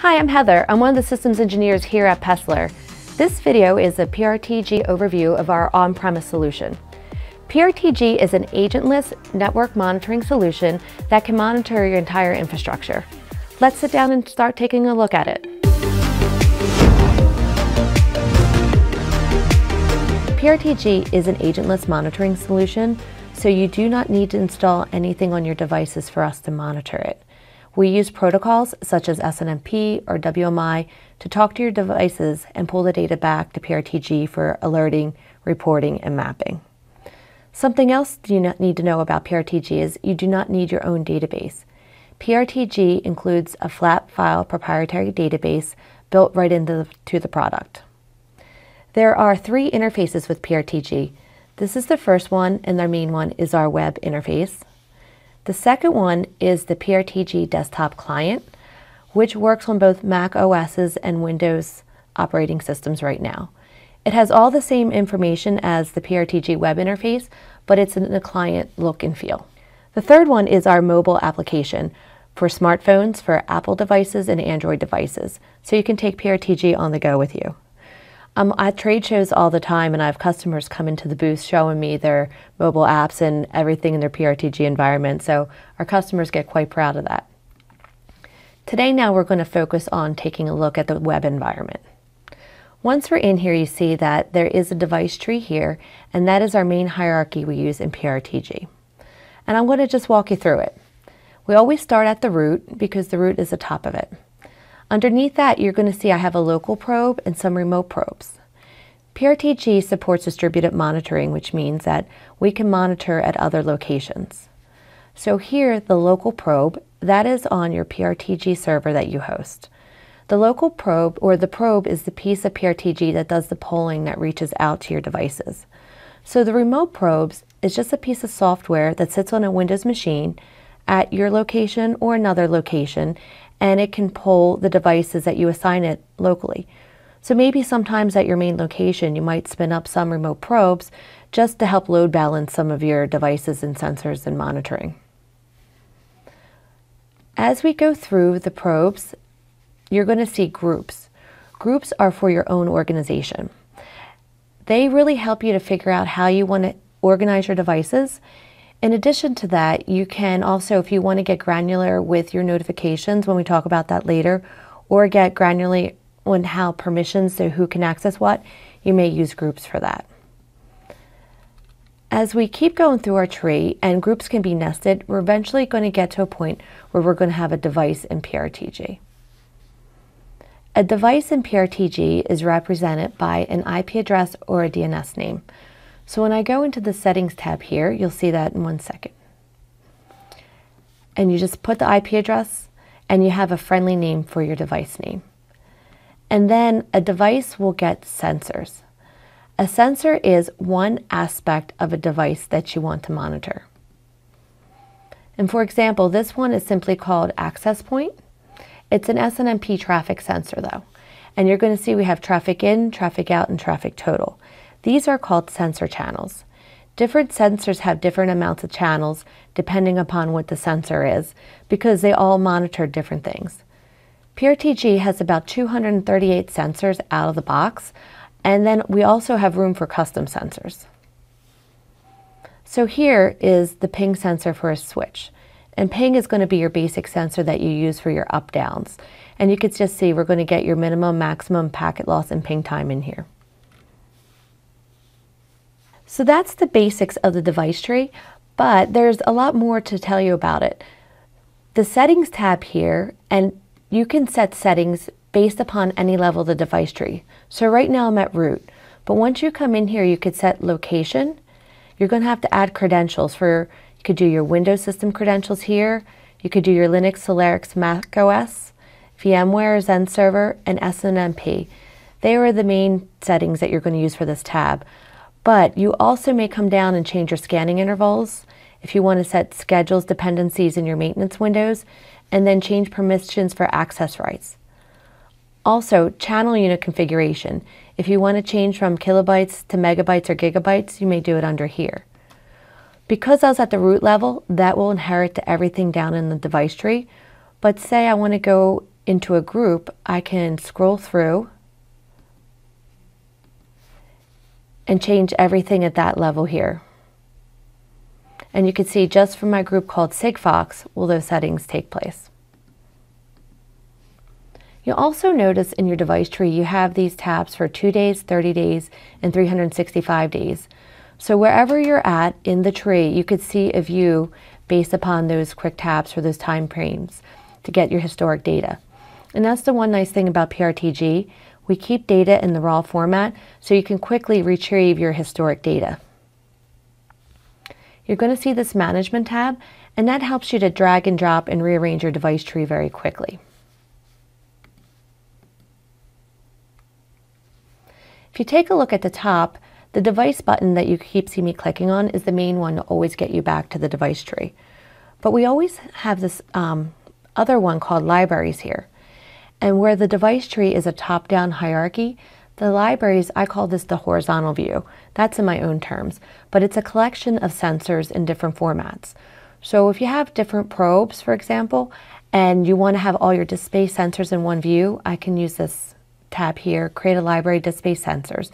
Hi, I'm Heather. I'm one of the systems engineers here at Paessler. This video is a PRTG overview of our on-premise solution. PRTG is an agentless network monitoring solution that can monitor your entire infrastructure. Let's sit down and start taking a look at it. PRTG is an agentless monitoring solution, so you do not need to install anything on your devices for us to monitor it. We use protocols such as SNMP or WMI to talk to your devices and pull the data back to PRTG for alerting, reporting, and mapping. Something else you need to know about PRTG is you do not need your own database. PRTG includes a flat file proprietary database built right into the, the product. There are three interfaces with PRTG. This is the first one, and the main one is our web interface. The second one is the PRTG desktop client, which works on both Mac OSs and Windows operating systems right now. It has all the same information as the PRTG web interface, but it's in the client look and feel. The third one is our mobile application for smartphones, for Apple devices, and Android devices, so you can take PRTG on the go with you. Um, I'm at trade shows all the time, and I have customers come into the booth showing me their mobile apps and everything in their PRTG environment. So our customers get quite proud of that. Today, now we're going to focus on taking a look at the web environment. Once we're in here, you see that there is a device tree here, and that is our main hierarchy we use in PRTG. And I'm going to just walk you through it. We always start at the root because the root is the top of it. Underneath that, you're going to see I have a local probe and some remote probes. PRTG supports distributed monitoring, which means that we can monitor at other locations. So here, the local probe, that is on your PRTG server that you host. The local probe, or the probe, is the piece of PRTG that does the polling that reaches out to your devices. So the remote probes is just a piece of software that sits on a Windows machine at your location or another location and it can pull the devices that you assign it locally. So maybe sometimes at your main location, you might spin up some remote probes just to help load balance some of your devices and sensors and monitoring. As we go through the probes, you're going to see groups. Groups are for your own organization. They really help you to figure out how you want to organize your devices in addition to that, you can also, if you want to get granular with your notifications, when we talk about that later, or get granular on how permissions so who can access what, you may use groups for that. As we keep going through our tree and groups can be nested, we're eventually going to get to a point where we're going to have a device in PRTG. A device in PRTG is represented by an IP address or a DNS name. So when I go into the settings tab here, you'll see that in one second. And you just put the IP address and you have a friendly name for your device name. And then a device will get sensors. A sensor is one aspect of a device that you want to monitor. And for example, this one is simply called access point. It's an SNMP traffic sensor though. And you're going to see we have traffic in, traffic out, and traffic total. These are called sensor channels. Different sensors have different amounts of channels depending upon what the sensor is because they all monitor different things. PRTG has about 238 sensors out of the box and then we also have room for custom sensors. So here is the ping sensor for a switch. And ping is going to be your basic sensor that you use for your up downs. And you can just see we're going to get your minimum, maximum packet loss and ping time in here. So that's the basics of the device tree, but there's a lot more to tell you about it. The settings tab here, and you can set settings based upon any level of the device tree. So right now I'm at root, but once you come in here, you could set location. You're going to have to add credentials for, you could do your Windows system credentials here. You could do your Linux, Solaris, Mac OS, VMware, Xen Server, and SNMP. They are the main settings that you're going to use for this tab. But you also may come down and change your scanning intervals if you want to set schedules dependencies in your maintenance windows and then change permissions for access rights. Also, channel unit configuration. If you want to change from kilobytes to megabytes or gigabytes, you may do it under here. Because I was at the root level, that will inherit to everything down in the device tree. But say I want to go into a group, I can scroll through and change everything at that level here. And you can see just from my group called Sigfox will those settings take place. You'll also notice in your device tree you have these tabs for 2 days, 30 days, and 365 days. So wherever you're at in the tree, you could see a view based upon those quick tabs for those time frames to get your historic data. And that's the one nice thing about PRTG. We keep data in the raw format so you can quickly retrieve your historic data. You're going to see this Management tab, and that helps you to drag and drop and rearrange your device tree very quickly. If you take a look at the top, the device button that you keep seeing me clicking on is the main one to always get you back to the device tree. But we always have this um, other one called libraries here. And where the device tree is a top-down hierarchy, the libraries, I call this the horizontal view. That's in my own terms, but it's a collection of sensors in different formats. So if you have different probes, for example, and you want to have all your space sensors in one view, I can use this tab here, create a library space sensors.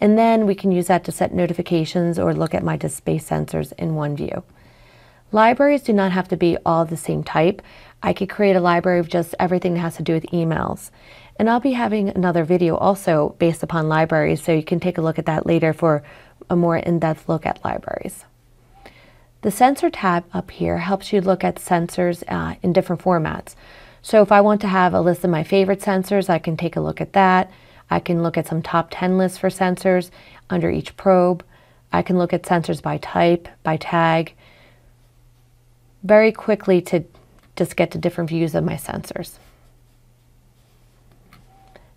And then we can use that to set notifications or look at my space sensors in one view. Libraries do not have to be all the same type. I could create a library of just everything that has to do with emails. And I'll be having another video also based upon libraries, so you can take a look at that later for a more in-depth look at libraries. The sensor tab up here helps you look at sensors uh, in different formats. So if I want to have a list of my favorite sensors, I can take a look at that. I can look at some top 10 lists for sensors under each probe. I can look at sensors by type, by tag, very quickly to just get to different views of my sensors.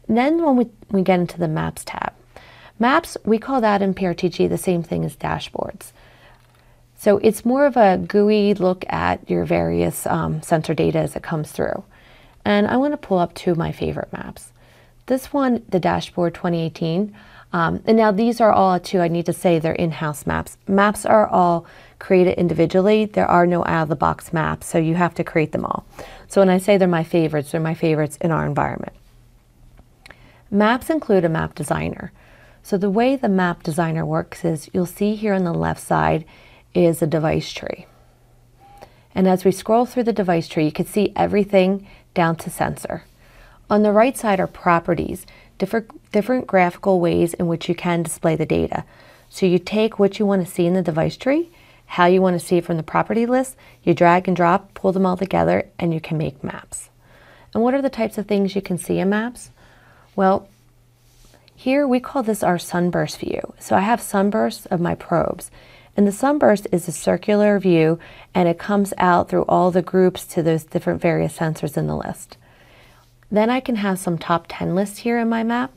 And then when we, we get into the Maps tab, Maps, we call that in PRTG the same thing as dashboards. So it's more of a GUI look at your various um, sensor data as it comes through. And I want to pull up two of my favorite maps. This one, the Dashboard 2018, um, and now these are all too, I need to say they're in-house maps. Maps are all created individually. There are no out-of-the-box maps, so you have to create them all. So when I say they're my favorites, they're my favorites in our environment. Maps include a map designer. So the way the map designer works is you'll see here on the left side is a device tree. And as we scroll through the device tree, you can see everything down to sensor. On the right side are properties, different, different graphical ways in which you can display the data. So you take what you want to see in the device tree how you want to see from the property list, you drag and drop, pull them all together, and you can make maps. And what are the types of things you can see in maps? Well, here we call this our sunburst view. So I have sunbursts of my probes. And the sunburst is a circular view and it comes out through all the groups to those different various sensors in the list. Then I can have some top 10 lists here in my map.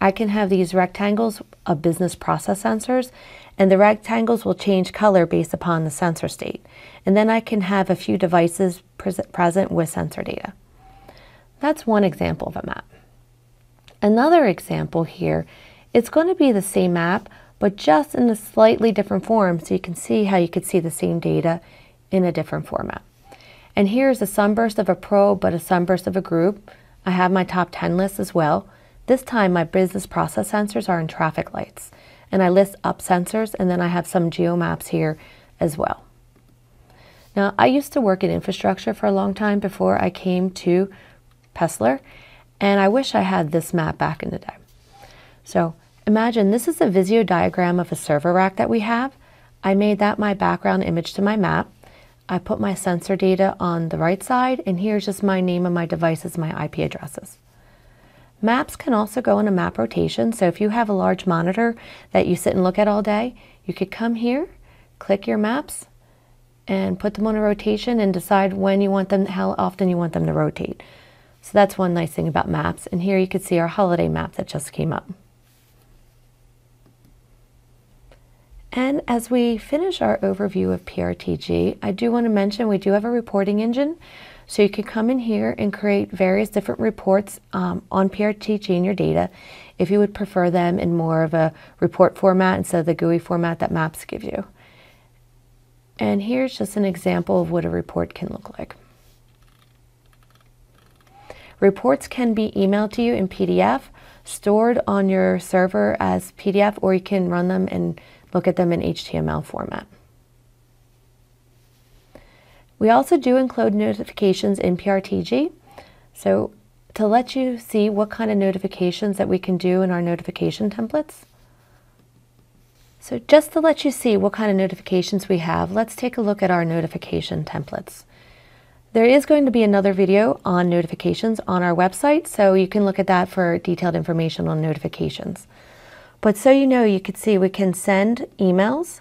I can have these rectangles of business process sensors and the rectangles will change color based upon the sensor state. And then I can have a few devices present with sensor data. That's one example of a map. Another example here, it's going to be the same map, but just in a slightly different form so you can see how you could see the same data in a different format. And here's a sunburst of a probe, but a sunburst of a group. I have my top 10 list as well. This time my business process sensors are in traffic lights and I list up sensors and then I have some geomaps here as well. Now, I used to work in infrastructure for a long time before I came to Paessler, and I wish I had this map back in the day. So imagine this is a Visio diagram of a server rack that we have. I made that my background image to my map. I put my sensor data on the right side, and here's just my name of my devices, my IP addresses. Maps can also go in a map rotation. So if you have a large monitor that you sit and look at all day, you could come here, click your maps, and put them on a rotation and decide when you want them, how often you want them to rotate. So that's one nice thing about maps. And here you can see our holiday map that just came up. And as we finish our overview of PRTG, I do want to mention we do have a reporting engine. So you can come in here and create various different reports um, on PRTG in your data if you would prefer them in more of a report format instead of the GUI format that Maps give you. And here's just an example of what a report can look like. Reports can be emailed to you in PDF, stored on your server as PDF, or you can run them and look at them in HTML format. We also do include notifications in PRTG. So to let you see what kind of notifications that we can do in our notification templates. So just to let you see what kind of notifications we have, let's take a look at our notification templates. There is going to be another video on notifications on our website, so you can look at that for detailed information on notifications. But so you know, you could see we can send emails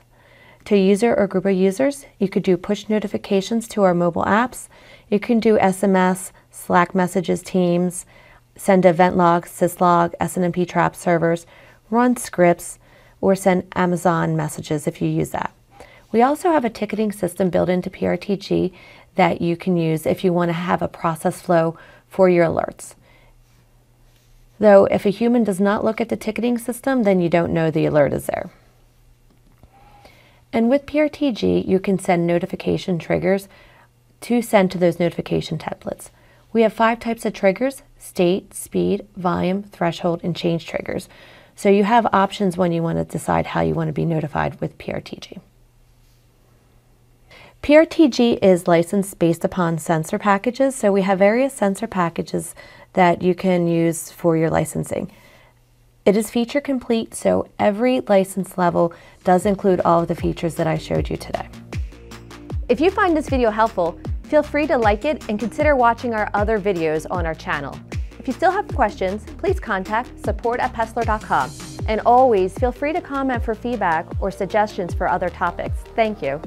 to user or group of users. You could do push notifications to our mobile apps. You can do SMS, Slack messages, Teams, send event logs, syslog, SNMP trap servers, run scripts, or send Amazon messages if you use that. We also have a ticketing system built into PRTG that you can use if you want to have a process flow for your alerts. Though if a human does not look at the ticketing system, then you don't know the alert is there. And with PRTG, you can send notification triggers to send to those notification templates. We have five types of triggers, state, speed, volume, threshold, and change triggers. So you have options when you want to decide how you want to be notified with PRTG. PRTG is licensed based upon sensor packages, so we have various sensor packages that you can use for your licensing. It is feature complete, so every license level does include all of the features that I showed you today. If you find this video helpful, feel free to like it and consider watching our other videos on our channel. If you still have questions, please contact support at paessler.com. And always feel free to comment for feedback or suggestions for other topics. Thank you.